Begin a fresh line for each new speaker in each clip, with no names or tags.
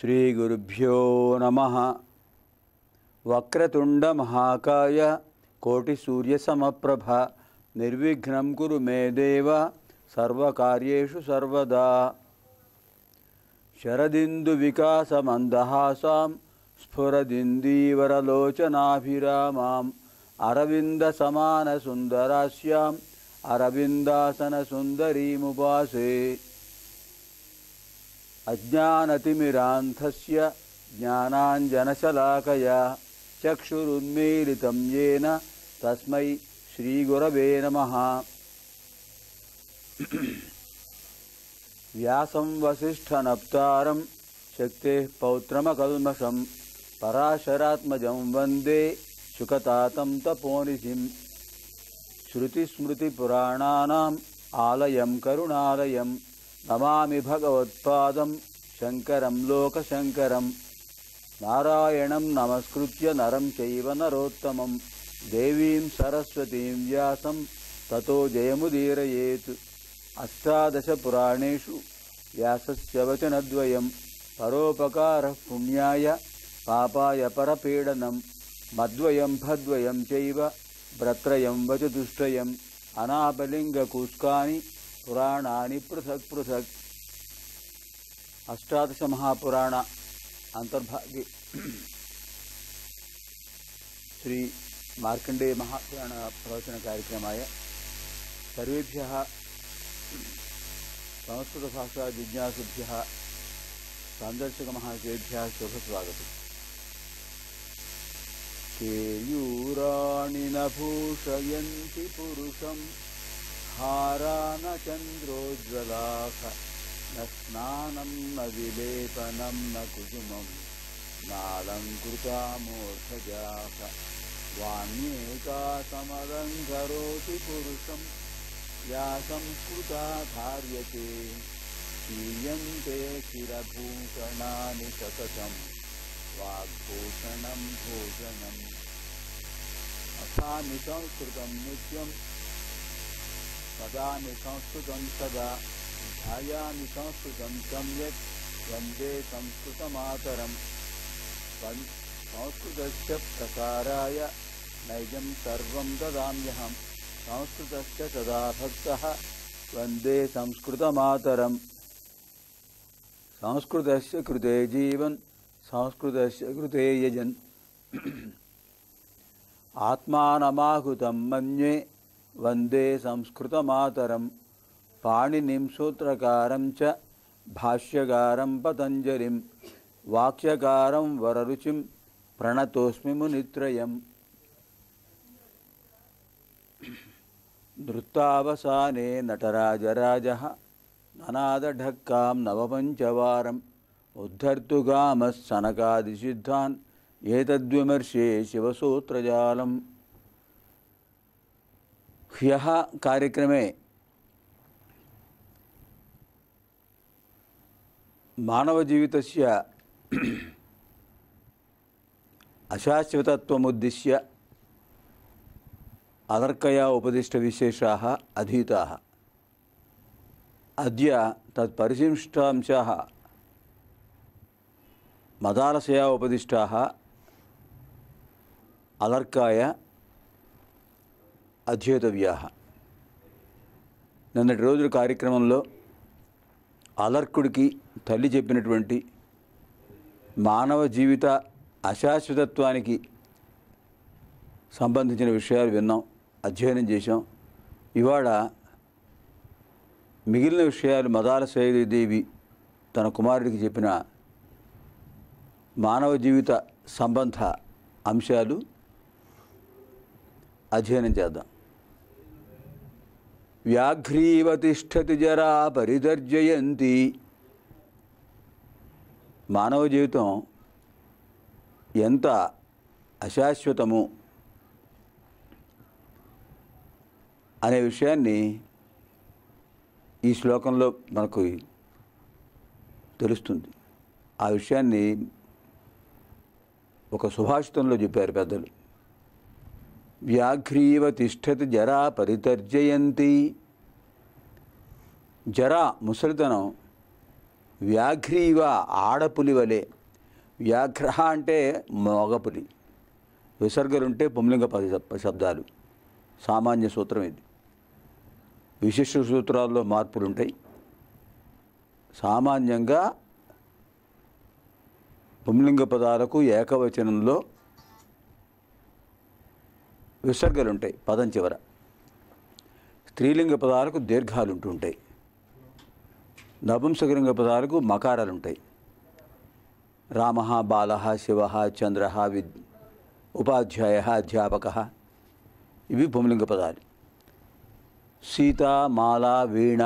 श्रीगुरुभ्यो नमः। वक्रतुण्डमहाकाय कोटिसूर्यसमप्रभ। निर्विघ्न कुरु मे देव। सर्वकार्येषु सर्वदा। शरदिन्दुविकासमन्दहासां। स्फुरदिन्दीवरलोचनाभिरामाम्। अरविन्दसमानसुन्दरास्यां अरविन्दासनसुन्दरीमुपासे। अज्ञानतिमिरान्थस्य ज्ञानाञ्जनशलाकया चक्षुरुन्मीलितं येन तस्मै श्रीगुरवे नमः। व्यासं वसिष्ठनप्तारं शक्तेः पौत्रमकल्मषं पराशरात्मजं वन्दे शुकतातं तपोनिधिम्। श्रुतिस्मृतिपुराणानाम् आलयं करुणालयं नमामि भगवत्पादं शङ्करं लोकशङ्करं नारायणं नमस्कृत्य नरं चैव नरोत्तमं देवीं सरस्वतीं व्यासं ततो जयमुदीरयेत् अष्टादशपुराणेषु व्यासस्य वचनद्वयं परोपकारः पुण्याय पापाय परपीडनं मद्वयं भद्वयं चैव భ్రత్రయం వచ వచతుష్టయం అనాపలింగకూస్కాని పురాణాని పృథక్ పృథక్ అష్టాదశ మహాపురాణ అంతర్భాగి శ్రీ మార్కండేయ మహాపురాణ ప్రవచన కార్యక్రమాయ సర్వేభ్య సంస్కృతభాషా జిజ్ఞాసుభ్య సాందర్శక శుభస్వాగతం केयूराणि न भूषयन्ति पुरुषम् हारा न चन्द्रोज्ज्वलाः न स्नानं न विवेपनं न कुसुमम् नालङ्कृता मोषजास वाण्ये समलङ्करोति पुरुषम् या संस्कृता धार्यते। क्षीयन्ते चिरभूषणानि सततं वाग्भूषणं भूषणम् पठामि संस्कृतं नित्यं पदामि संस्कृतं सदा ध्यायामि संस्कृतं सम्यक् वंदे संस्कृतमातरम् संस्कृत प्रसाराय नैज सर्वं ददाम्यहं संस्कृत सदा भक्तः वंदे संस्कृतमातरम् संस्कृत कृते जीवन् संस्कृतस्य कृते यजन् आत्मानमाहुतं मन्ये वंदे संस्कृतमातरं पाणिनिं सूत्रकारं च भाष्यकारं पतञ्जलिं, वाक्यकारं वररुचिं प्रणतोऽस्मि मुनित्रयम्। नृत्तावसाने नटराजराज, ननादढक्कां नवपंचवार उद्धर्तुकामः सनकादिसिद्धान् ఏతద్విమర్శే శివసూత్రజాలం. హ్యः కార్యక్రమే మానవజీవితస్య అశాశ్వతత్వముద్దిశ్య అదర్కయా ఉపదిష్టవిశేషాः అధీతాः. అద్య తత్పరిశిష్టాంశాः. మదాలసయా ఉపదిష్టాः అలర్కాయ అధ్యేతవ్యా నిన్నటి రోజుల కార్యక్రమంలో అలర్కుడికి తల్లి చెప్పినటువంటి మానవ జీవిత అశాశ్వతత్వానికి సంబంధించిన విషయాలు విన్నాం అధ్యయనం చేశాం. ఇవాళ మిగిలిన విషయాలు మదాల దేవి తన కుమారుడికి చెప్పిన మానవ జీవిత సంబంధ అంశాలు అధ్యయనం చేద్దాం. వ్యాఘ్రీవ తిష్టతి జరా పరిదర్జయంతి. మానవ జీవితం ఎంత అశాశ్వతము అనే విషయాన్ని ఈ శ్లోకంలో మనకు తెలుస్తుంది. ఆ విషయాన్ని ఒక సుభాషితంలో చెప్పారు పెద్దలు. వ్యాఘ్రీవ తిష్టతి జరా పరితర్జయంతి. జరా ముసలితనం వ్యాఘ్రీవ ఆడపులి వలె. వ్యాఘ్ర అంటే మగపులి. విసర్గలుంటే పుంలింగ పద శబ్దాలు. సామాన్య సూత్రం ఇది. విశిష్ట సూత్రాల్లో మార్పులు ఉంటాయి సామాన్యంగా పుంలింగ పదాలకు ఏకవచనంలో విసర్గలు ఉంటాయి పదం చివర. స్త్రీలింగ పదాలకు దీర్ఘాలు ఉంటుంటాయి నపుంసకలింగ పదాలకు మకారాలు ఉంటాయి రామ బాల శివ చంద్ర విద్ ఉపాధ్యాయ అధ్యాపక ఇవి భూమిలింగ పదాలు. సీత మాల వీణ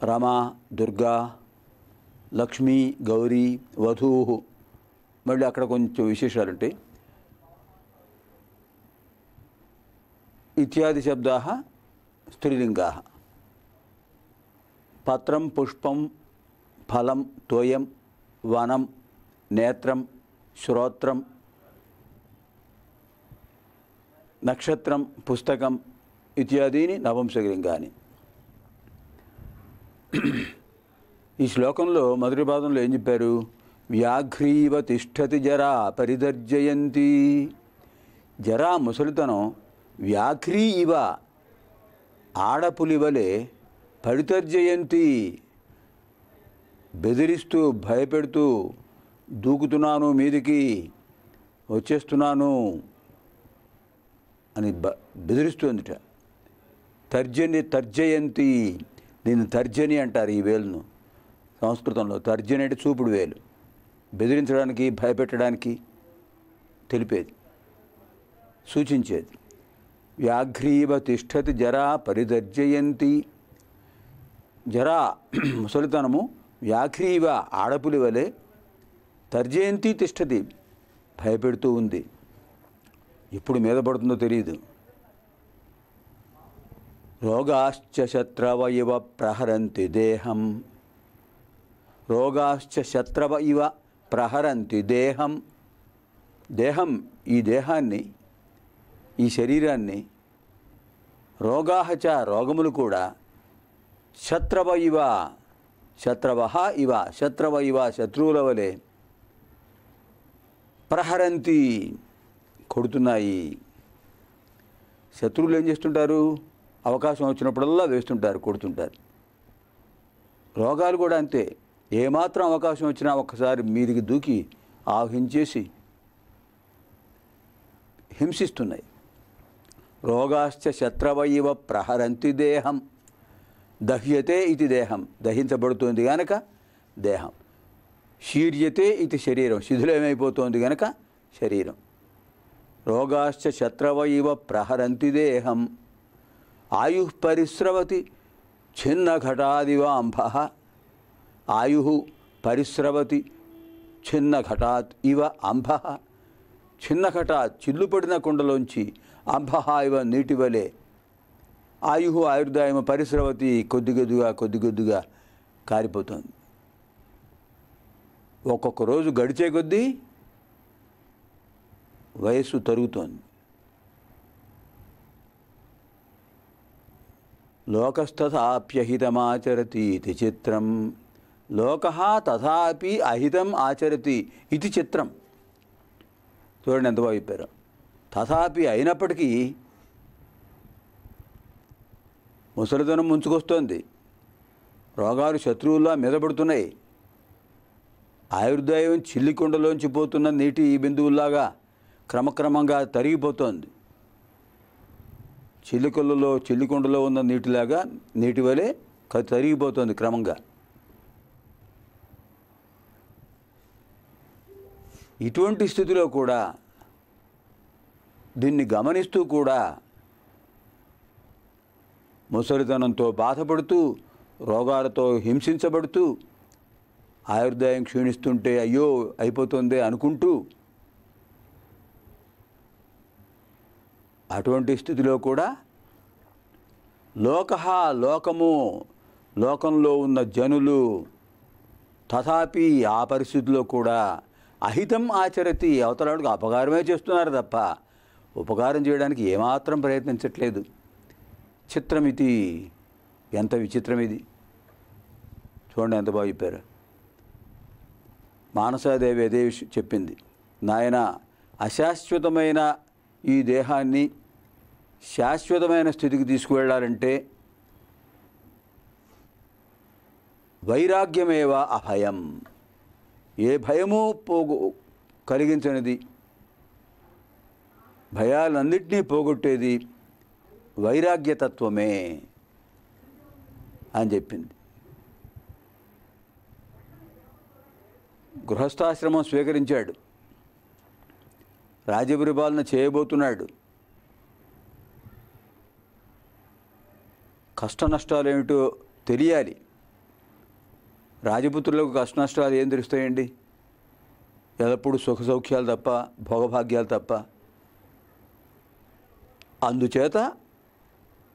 రమ దుర్గా లక్ష్మీ గౌరీ వధూ మళ్ళీ అక్కడ కొంచెం విశేషాలు ఉంటాయి ఇత్యాది శబ్దా స్త్రీలింగా. పత్రం పుష్పం ఫలం తోయం వనం నేత్రం శ్రోత్రం నక్షత్రం పుస్తకం ఇత్యాదీని నవంశలింగాని ఈ శ్లోకంలో మధురి పాదంలో ఏం చెప్పారు? వ్యాఘ్రీవ తిష్టతి జరా పరిదర్జయంతి. జరా ముసలితనం వ్యాఘ్రీ ఇవ ఆడపులి వలె పరితర్జయంతి. బెదిరిస్తూ భయపెడుతూ దూకుతున్నాను మీదికి వచ్చేస్తున్నాను అని బ బెదిరిస్తుందిట తర్జని తర్జయంతి. దీన్ని తర్జని అంటారు ఈ వేలును. సంస్కృతంలో తర్జని అంటే చూపుడు వేలు. బెదిరించడానికి భయపెట్టడానికి తెలిపేది సూచించేది. వ్యాఘ్రీవ తిష్టతి జరా పరిదర్జయంతి. జరా ముసలితనము వ్యాఘ్రీవ ఆడపులి వలె తర్జయంతి తిష్టతి భయపెడుతూ ఉంది. ఎప్పుడు మీద పడుతుందో తెలియదు రోగాశ్చ శత్రవ ఇవ ప్రహరంతి దేహం. రోగాశ్చ శత్రవ ఇవ ప్రహరంతి దేహం. దేహం ఈ దేహాన్ని ఈ శరీరాన్ని రోగాహచ రోగములు కూడా శత్రవ ఇవ శత్రవ ఇవ శత్రవ ఇవ శత్రువుల వలె ప్రహరంతి కొడుతున్నాయి. శత్రువులు ఏం చేస్తుంటారు? అవకాశం వచ్చినప్పుడల్లా వేస్తుంటారు కొడుతుంటారు. రోగాలు కూడా అంతే. ఏమాత్రం అవకాశం వచ్చినా ఒక్కసారి మీదికి దూకి ఆహించేసి హింసిస్తున్నాయి. రోగాశ్చ శత్రవైవ ప్రహరంతి దేహం. దహ్యతే ఇది దేహం. దహించబడుతుంది గనక దేహం. శీర్యతే ఇది శరీరం. శిథిలమైపోతుంది గనక శరీరం. రోగాశ్చ శత్రవైవ ప్రహరంతి దేహం. ఆయు పరిస్రవతి ఛిన్నఘటాదివాంభ. ఆయు పరిశ్రవతి చిన్న ఘటాత్ ఇవ అంభ. చిన్న ఘటాత్ చిల్లుపడిన కుండలోంచి అంభ ఇవ నీటివలే. ఆయు ఆయుర్దాయము పరిశ్రవతి కొద్దిగొద్దుగా కొద్దిగొద్దుగా కారిపోతుంది. ఒక్కొక్క రోజు గడిచే కొద్దీ వయస్సు తరుగుతోంది. లోకస్తథాప్యహితమాచరతి ఇది చిత్రం. లోక తథాపి అహితం ఆచరతి ఇది చిత్రం. చూడండి ఎంత బాగా చెప్పారు. తథాపి అయినప్పటికీ ముసలితనం ముంచుకొస్తోంది. రోగాలు శత్రువుల్లా మీదపడుతున్నాయి ఆయుర్దాయం చిల్లికొండలోంచి పోతున్న నీటి బిందువుల్లాగా క్రమక్రమంగా తరిగిపోతోంది. చిల్లికొల్లలో చిల్లికొండలో ఉన్న నీటిలాగా నీటి వలె తరిగిపోతుంది క్రమంగా. ఇటువంటి స్థితిలో కూడా దీన్ని గమనిస్తూ కూడా ముసలితనంతో బాధపడుతూ రోగాలతో హింసించబడుతూ ఆయుర్దాయం క్షీణిస్తుంటే అయ్యో అయిపోతుంది అనుకుంటూ అటువంటి స్థితిలో కూడా లోక లోకము లోకంలో ఉన్న జనులు తథాపి ఆ పరిస్థితిలో కూడా అహితం ఆచరతి అవతలాడికి అపకారమే చేస్తున్నారు తప్ప ఉపకారం చేయడానికి ఏమాత్రం ప్రయత్నించట్లేదు. చిత్రమితి ఎంత విచిత్రం ఇది చూడండి ఎంత బాగా చెప్పారు. మానసాదేవి అదే విషయం చెప్పింది. నాయన అశాశ్వతమైన ఈ దేహాన్ని శాశ్వతమైన స్థితికి తీసుకువెళ్ళాలంటే వైరాగ్యమేవ అభయం. ఏ భయము పోగు కలిగించనిది. భయాలన్నింటినీ పోగొట్టేది వైరాగ్యతత్వమే అని చెప్పింది. గృహస్థాశ్రమం స్వీకరించాడు. రాజపరిపాలన చేయబోతున్నాడు. కష్ట నష్టాలు ఏమిటో తెలియాలి. రాజపుత్రులకు కష్ట నష్టాలు ఏం తెలుస్తాయండి? ఎల్లప్పుడూ సుఖ సౌఖ్యాలు తప్ప భోగభాగ్యాలు తప్ప. అందుచేత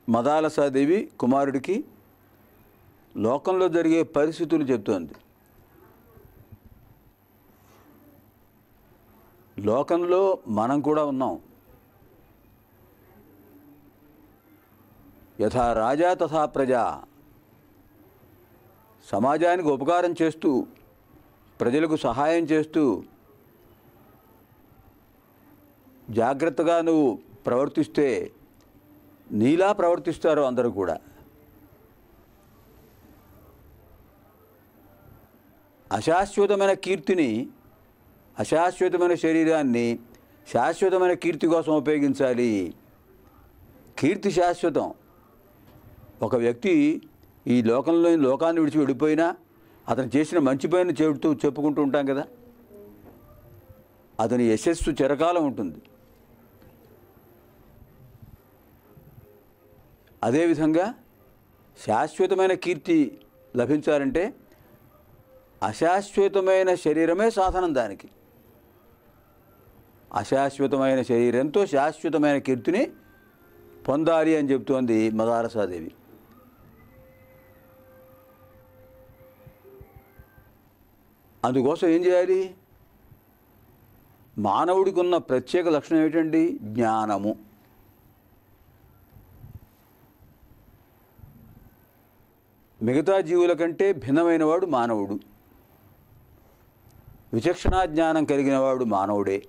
మదాలసాదేవి కుమారుడికి లోకంలో జరిగే పరిస్థితులు చెప్తోంది. లోకంలో మనం కూడా ఉన్నాం. యథా రాజా తథా ప్రజా. సమాజానికి ఉపకారం చేస్తూ ప్రజలకు సహాయం చేస్తూ జాగ్రత్తగా నువ్వు ప్రవర్తిస్తే నీలా ప్రవర్తిస్తారు అందరూ కూడా. అశాశ్వతమైన కీర్తిని అశాశ్వతమైన శరీరాన్ని శాశ్వతమైన కీర్తి కోసం ఉపయోగించాలి. కీర్తి శాశ్వతం. ఒక వ్యక్తి ఈ లోకంలో లోకాన్ని విడిచి వెళ్ళిపోయినా అతను చేసిన మంచి పైన చెబుతూ చెప్పుకుంటూ ఉంటాం కదా. అతని యశస్సు చిరకాలం ఉంటుంది. అదేవిధంగా శాశ్వతమైన కీర్తి లభించాలంటే అశాశ్వతమైన శరీరమే సాధనం దానికి. అశాశ్వతమైన శరీరంతో శాశ్వతమైన కీర్తిని పొందాలి అని చెప్తోంది మదారసాదేవి. అందుకోసం ఏం చేయాలి? మానవుడికి ఉన్న ప్రత్యేక లక్షణం ఏమిటండి? జ్ఞానము. మిగతా జీవుల కంటే భిన్నమైన వాడు మానవుడు. విచక్షణా జ్ఞానం కలిగిన వాడు మానవుడే.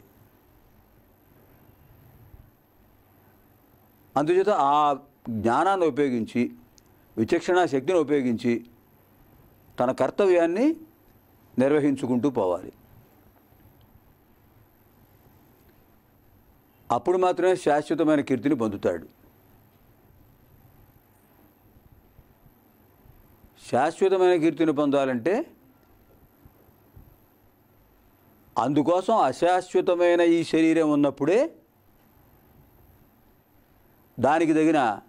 అందుచేత ఆ జ్ఞానాన్ని ఉపయోగించి విచక్షణా శక్తిని ఉపయోగించి తన కర్తవ్యాన్ని నిర్వహించుకుంటూ పోవాలి. అప్పుడు మాత్రమే శాశ్వతమైన కీర్తిని పొందుతాడు. శాశ్వతమైన కీర్తిని పొందాలంటే అందుకోసం అశాశ్వతమైన ఈ శరీరం ఉన్నప్పుడే దానికి తగిన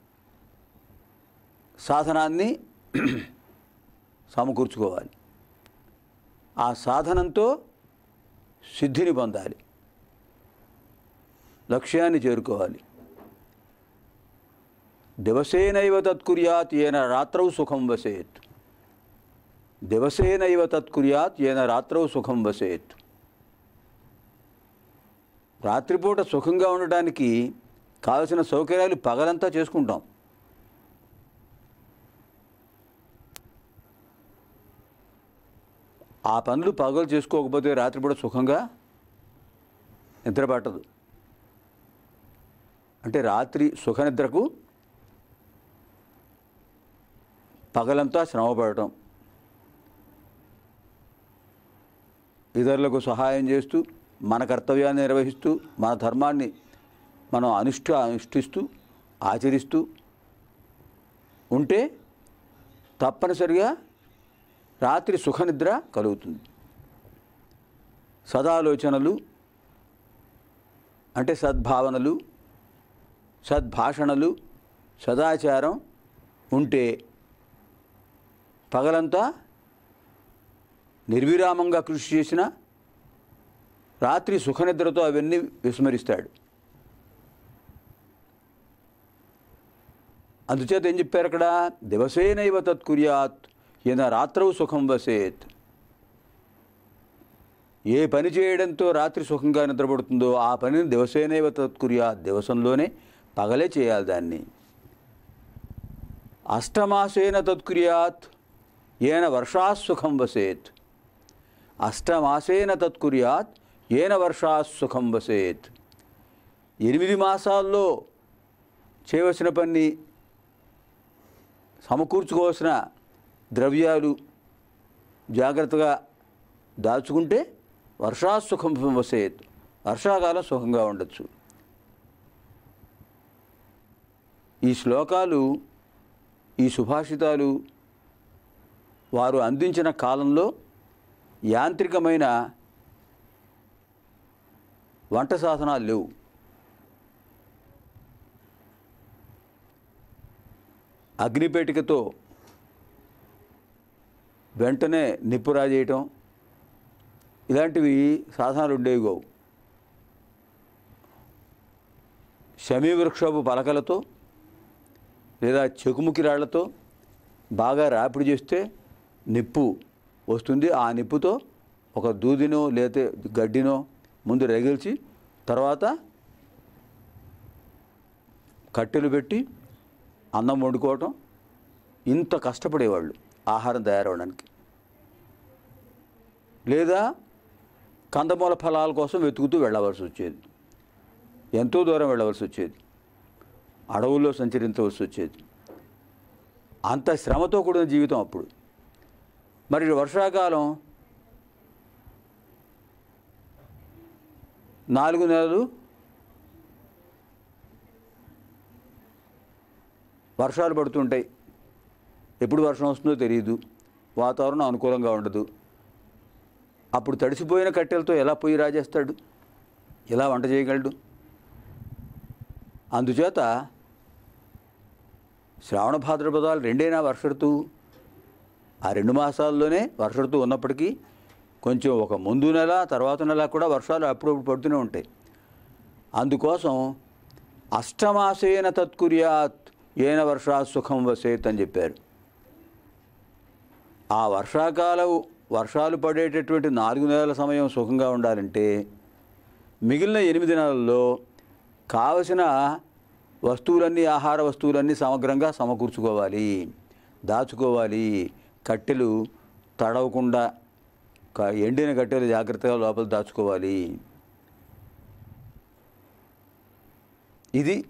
సాధనాన్ని సమకూర్చుకోవాలి. ఆ సాధనంతో సిద్ధిని పొందాలి. లక్ష్యాన్ని చేరుకోవాలి. దివసేనైవ తత్కుర్యాత్ ఏన రాత్రౌ సుఖం వసేత్. దివసేనైవ తత్కుర్యాత్ ఏన రాత్రౌ సుఖం వసేత్. రాత్రిపూట సుఖంగా ఉండటానికి కావలసిన సౌకర్యాలు పగలంతా చేసుకుంటాం. ఆ పనులు పగలు చేసుకోకపోతే రాత్రిపూట సుఖంగా నిద్ర పట్టదు అంటే రాత్రి సుఖనిద్రకు పగలంతా శ్రమపడటం ఇతరులకు సహాయం చేస్తూ మన కర్తవ్యాన్ని నిర్వహిస్తూ మన ధర్మాన్ని మనం అనుష్ఠ అనుష్ఠిస్తూ ఆచరిస్తూ ఉంటే తప్పనిసరిగా రాత్రి సుఖనిద్ర కలుగుతుంది. సదాలోచనలు అంటే సద్భావనలు సద్భాషణలు సదాచారం ఉంటే పగలంతా నిర్విరామంగా కృషి చేసిన రాత్రి సుఖనిద్రతో అవన్నీ విస్మరిస్తాడు. అందుచేత ఏం చెప్పారు అక్కడ దివసేనైవ తత్కుర్యాత్ ఈయన రాత్రవు సుఖం వసేత్? ఏ పని చేయడంతో రాత్రి సుఖంగా నిద్రపడుతుందో ఆ పనిని దివసేనేవ తత్కుర్యా దివసంలోనే పగలే చేయాలి దాన్ని. అష్టమాసేన తత్కుర్యాత్ ఏన వర్షాసుఖం వసేత్. అష్టమాసేన తత్కుర్యాత్ ఏన వర్షాసుఖం వసేత్. ఎనిమిది మాసాల్లో చేయవలసిన పని సమకూర్చుకోవాల్సిన ద్రవ్యాలు జాగ్రత్తగా దాచుకుంటే వర్షాసుఖం వసేత్. వర్షాకాలం సుఖంగా ఉండొచ్చు. ఈ శ్లోకాలు ఈ సుభాషితాలు వారు అందించిన కాలంలో యాంత్రికమైన వంట సాధనాలు లేవు. అగ్నిపేటికతో వెంటనే నిప్పు రాజేయటం. ఇలాంటివి సాధనాలు ఉండేవి గోవు శమీ వృక్షపు పలకలతో లేదా చెకుముకి రాళ్ళతో బాగా రాపిడి చేస్తే నిప్పు వస్తుంది. ఆ నిప్పుతో ఒక దూదినో లేతే గడ్డినో ముందు రగిల్చి తర్వాత కట్టెలు పెట్టి అన్నం వండుకోవటం. ఇంత కష్టపడేవాళ్ళు. ఆహారం తయారవడానికి. లేదా కందమూల ఫలాల కోసం వెతుకుతూ వెళ్ళవలసి వచ్చేది. ఎంతో దూరం వెళ్ళవలసి వచ్చేది. అడవుల్లో సంచరించవలసి వచ్చేది. అంత శ్రమతో కూడిన జీవితం అప్పుడు. మరి వర్షాకాలం నాలుగు నెలలు వర్షాలు పడుతుంటాయి. ఎప్పుడు వర్షం వస్తుందో తెలియదు వాతావరణం అనుకూలంగా ఉండదు. అప్పుడు తడిసిపోయిన కట్టెలతో ఎలా పొయ్యి రాజేస్తాడు? ఎలా వంట చేయగలడు? అందుచేత శ్రావణ భాద్రపదాలు రెండైనా వర్ష ఋతువు ఆ రెండు మాసాల్లోనే వర్ష ఋతువు ఉన్నప్పటికీ కొంచెం ఒక ముందు నెల తర్వాత నెల కూడా వర్షాలు అప్పుడప్పుడు పడుతూనే ఉంటాయి. అందుకోసం అష్టమాసేన తత్కుర్యాత్ ఏన వర్షా సుఖం వసేత్ అని చెప్పారు. ఆ వర్షాకాలం వర్షాలు పడేటటువంటి నాలుగు నెలల సమయం సుఖంగా ఉండాలంటే మిగిలిన ఎనిమిది నెలల్లో కావలసిన వస్తువులన్నీ ఆహార వస్తువులన్నీ సమగ్రంగా సమకూర్చుకోవాలి దాచుకోవాలి. కట్టెలు తడవకుండా ఎండిన కట్టెలు జాగ్రత్తగా లోపల దాచుకోవాలి. ఇది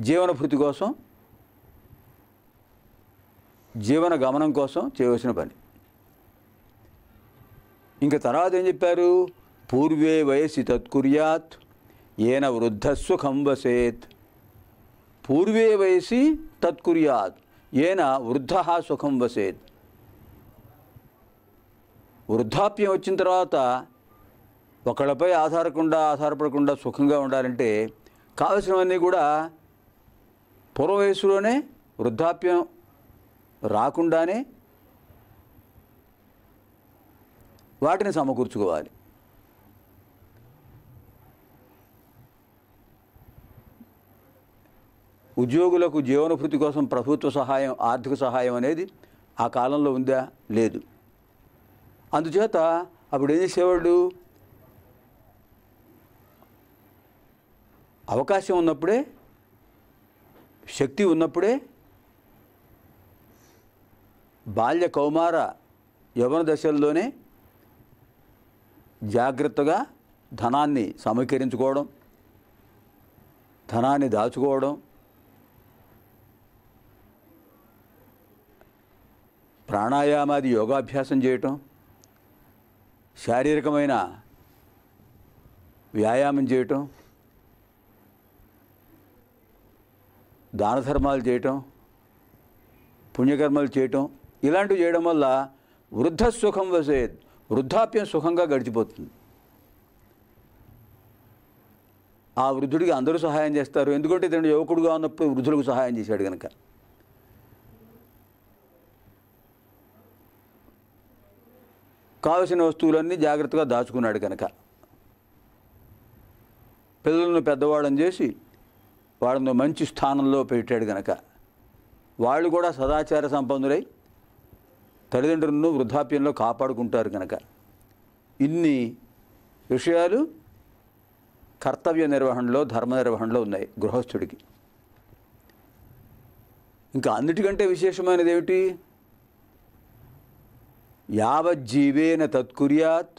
జీవనభృతి కోసం జీవన గమనం కోసం చేయవలసిన పని. ఇంకా తర్వాత ఏం చెప్పారు? పూర్వే వయసి తత్కుర్యాత్ ఏన వృద్ధ సుఖం వసేత్. పూర్వే వయసి తత్కుర్యాత్ ఏన వృద్ధ సుఖం వసేత్. వృద్ధాప్యం వచ్చిన తర్వాత ఒకళ్ళపై ఆధారకుండా ఆధారపడకుండా సుఖంగా ఉండాలంటే కావలసినవన్నీ కూడా పూర్వ వయసులోనే వృద్ధాప్యం రాకుండానే వాటిని సమకూర్చుకోవాలి. ఉద్యోగులకు జీవనభృతి కోసం ప్రభుత్వ సహాయం ఆర్థిక సహాయం అనేది ఆ కాలంలో ఉందా? లేదు. అందుచేత అప్పుడు ఏం చేసేవాడు అవకాశం ఉన్నప్పుడే శక్తి ఉన్నప్పుడే బాల్య కౌమార యవన దశల్లోనే జాగ్రత్తగా ధనాన్ని సమీకరించుకోవడం ధనాన్ని దాచుకోవడం ప్రాణాయామాది యోగాభ్యాసం చేయటం శారీరకమైన వ్యాయామం చేయటం దాన ధర్మాలు చేయటం పుణ్యకర్మలు చేయటం ఇలాంటివి చేయడం వల్ల వృద్ధ సుఖం వసేది వృద్ధాప్యం సుఖంగా గడిచిపోతుంది. ఆ వృద్ధుడికి అందరూ సహాయం చేస్తారు. ఎందుకంటే ఇతను యువకుడుగా ఉన్నప్పుడు వృద్ధులకు సహాయం చేశాడు కనుక కావలసిన వస్తువులన్నీ జాగ్రత్తగా దాచుకున్నాడు కనుక పిల్లలను పెద్దవాళ్ళని చేసి వాళ్ళను మంచి స్థానంలో పెట్టాడు కనుక వాళ్ళు కూడా సదాచార సంపన్నులై తల్లిదండ్రులను వృద్ధాప్యంలో కాపాడుకుంటారు కనుక ఇన్ని విషయాలు కర్తవ్య నిర్వహణలో ధర్మ నిర్వహణలో ఉన్నాయి గృహస్థుడికి. ఇంకా అన్నిటికంటే విశేషమైనది ఏమిటి యావజ్జీవేన తత్కుర్యాత్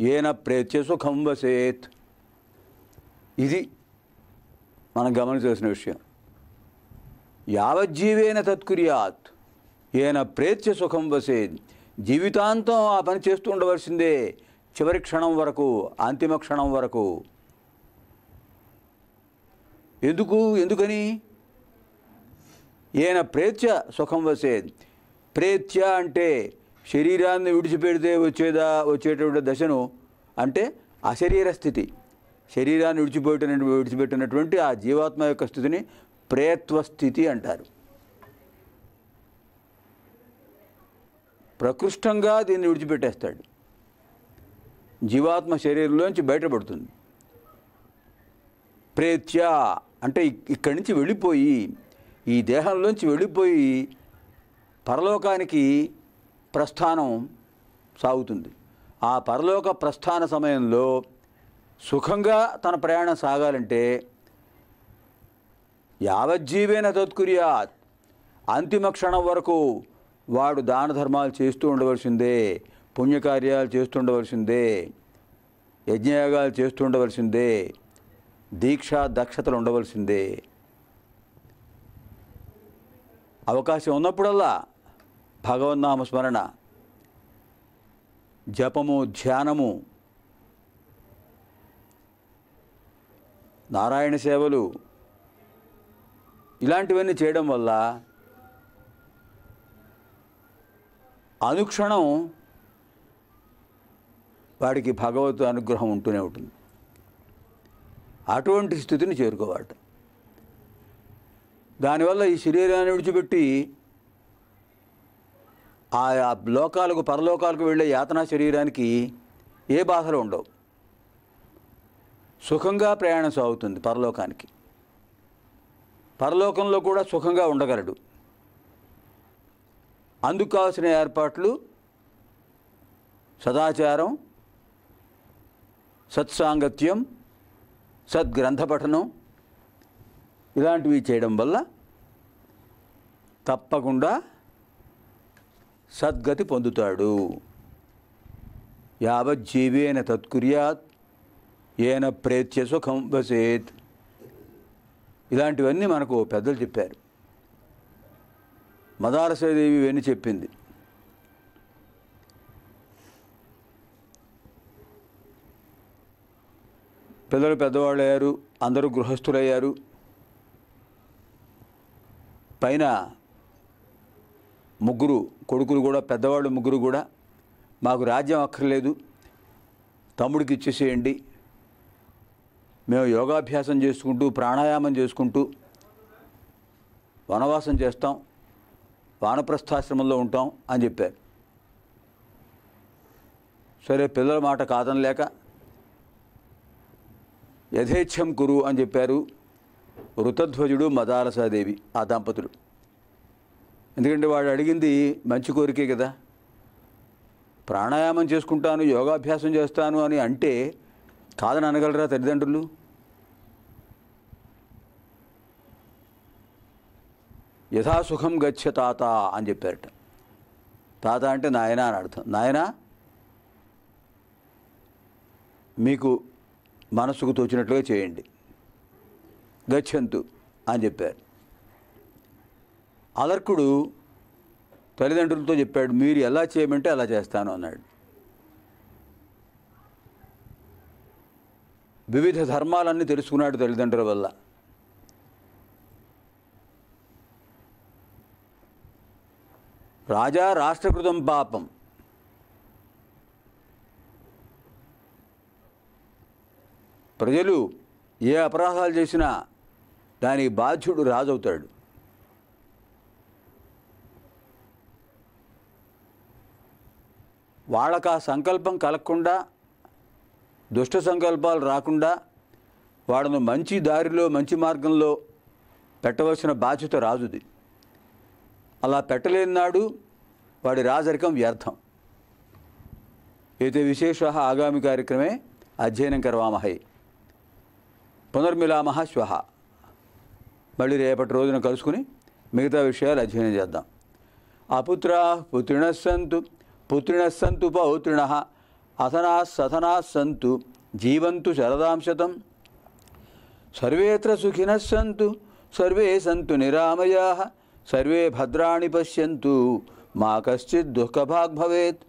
ఏన ప్రేత్య సుఖం వసేత్. ఇది మనం గమనించాల్సిన విషయం. యావజ్జీవేన తత్కుర్యాత్ ఈయన ప్రేత్య సుఖం వసే. జీవితాంతం ఆ పని చేస్తూ ఉండవలసిందే. చివరి క్షణం వరకు అంతిమ క్షణం వరకు. ఎందుకు? ఎందుకని? ఈయన ప్రేత్య సుఖం వసే. ప్రేత్య అంటే శరీరాన్ని విడిచిపెడితే వచ్చేదా వచ్చేటటువంటి దశను అంటే అశరీర స్థితి. శరీరాన్ని విడిచిపెట్టిన విడిచిపెట్టినటువంటి ఆ జీవాత్మ యొక్క స్థితిని ప్రేత్వ స్థితి అంటారు. ప్రకృష్టంగా దీన్ని విడిచిపెట్టేస్తాడు. జీవాత్మ శరీరంలోంచి బయటపడుతుంది. ప్రేత్య అంటే ఇక్కడి నుంచి వెళ్ళిపోయి ఈ దేహంలోంచి వెళ్ళిపోయి పరలోకానికి ప్రస్థానం సాగుతుంది. ఆ పరలోక ప్రస్థాన సమయంలో సుఖంగా తన ప్రయాణం సాగాలంటే యావజ్జీవేన తత్కుర్యాత్ అంతిమ క్షణం వరకు వాడు దాన ధర్మాలు చేస్తూ ఉండవలసిందే పుణ్యకార్యాలు చేస్తూ ఉండవలసిందే యజ్ఞయాగాలు చేస్తూ ఉండవలసిందే దీక్ష దక్షతలు ఉండవలసిందే. అవకాశం ఉన్నప్పుడల్లా భగవన్నామ స్మరణ జపము ధ్యానము నారాయణ సేవలు ఇలాంటివన్నీ చేయడం వల్ల అనుక్షణం వాడికి భగవత్ అనుగ్రహం ఉంటూనే ఉంటుంది. అటువంటి స్థితిని చేరుకోవాలట దానివల్ల ఈ శరీరాన్ని విడిచిపెట్టి ఆ ఆ లోకాలకు పరలోకాలకు వెళ్ళే యాతనా శరీరానికి ఏ బాధలు ఉండవు. సుఖంగా ప్రయాణం సాగుతుంది పరలోకానికి. పరలోకంలో కూడా సుఖంగా ఉండగలడు. అందుకు కావాల్సిన ఏర్పాట్లు సదాచారం సత్సాంగత్యం సద్గ్రంథ పఠనం ఇలాంటివి చేయడం వల్ల తప్పకుండా సద్గతి పొందుతాడు. యావజ్జీవేన తత్కుర్యాత్ ఏన ప్రేత్య సుఖం వసేత్. ఇలాంటివన్నీ మనకు పెద్దలు చెప్పారు. మదారసదేవి ఇవన్నీ చెప్పింది. పిల్లలు పెద్దవాళ్ళు అయ్యారు అందరూ గృహస్థులయ్యారు. పైన ముగ్గురు కొడుకులు కూడా పెద్దవాళ్ళు ముగ్గురు కూడా మాకు రాజ్యం అక్కర్లేదు తమ్ముడికి ఇచ్చేసేయండి. మేము యోగాభ్యాసం చేసుకుంటూ ప్రాణాయామం చేసుకుంటూ వనవాసం చేస్తాం. వానప్రస్థాశ్రమంలో ఉంటాం అని చెప్పారు. సరే పిల్లల మాట కాదనలేక యథేచ్ఛం కురు అని చెప్పారు ఋతధ్వజుడు మదాలసాదేవి ఆ దంపతులు. ఎందుకంటే వాడు అడిగింది మంచి కోరికే కదా. ప్రాణాయామం చేసుకుంటాను యోగాభ్యాసం చేస్తాను అని అంటే కాదని అనగలరా తల్లిదండ్రులు? యథాసుఖం గచ్చ తాత అని చెప్పారట. తాత అంటే నాయన అని అర్థం. నాయన మీకు మనసుకు తోచినట్లుగా చేయండి. గచ్చంతు అని చెప్పారు. అలర్కుడు తల్లిదండ్రులతో చెప్పాడు మీరు ఎలా చేయమంటే అలా చేస్తాను అన్నాడు. వివిధ ధర్మాలన్నీ తెలుసుకున్నాడు తల్లిదండ్రుల వల్ల. రాజా రాష్ట్రకృతం పాపం. ప్రజలు ఏ అపరాధాలు చేసినా దానికి బాధ్యుడు రాజవుతాడు. వాళ్ళకు ఆ సంకల్పం కలగకుండా దుష్ట సంకల్పాలు రాకుండా వాళ్ళను మంచి దారిలో మంచి మార్గంలో పెట్టవలసిన బాధ్యత రాజుది. అలా పెట్టలేనినాడు వాడి రాజరికం వ్యర్థం. ఏతే విశేష ఆగామి కార్యక్రమే అధ్యయనం కరవామహై. పునర్మిలామహ శ్వ. మళ్ళీ రేపటి రోజున కలుసుకుని మిగతా విషయాలు అధ్యయనం చేద్దాం. అపుత్ర పుత్రిణ సంతు పుత్రిణ సంతు పౌత్రిణ అసనా సథనా సంతు జీవంతు శరదాంశతం సర్వేత్ర సుఖిన సంతు సర్వే సంతు నిరామయా सर्वे भद्रा पश्यन्तु। माँ कश्चित् दुःखभाग् भवेत्।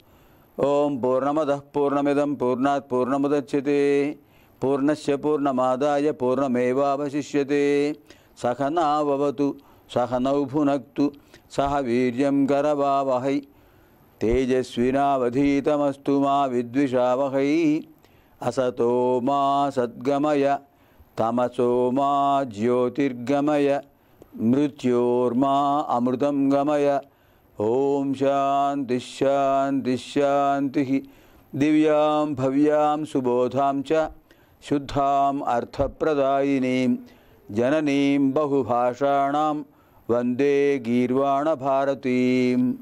पूर्णमद पूर्णमदः पूर्णमिदं पूर्णात् पूर्णमुदच्यते पूर्णस्य पूर्णमादाय पूर्णमेवावशिष्यते। सखनाववतु सहनौ भुनक्तु सह वीर्यं करवावहै। तेजस्विनावधीतमस्तु मा विद्विषावहै। असतो मा सद्गमय, तमसो मा ज्योतिर्गमय। मृत्योर्मा अमृतं गमय। ॐ शान्तिः शान्तिः शान्तिः। दिव्यां भव्यां सुबोधां च शुद्धाम् अर्थप्रदायिनीं। जननीं बहुभाषाणां वंदे गीर्वाणभारतीम्।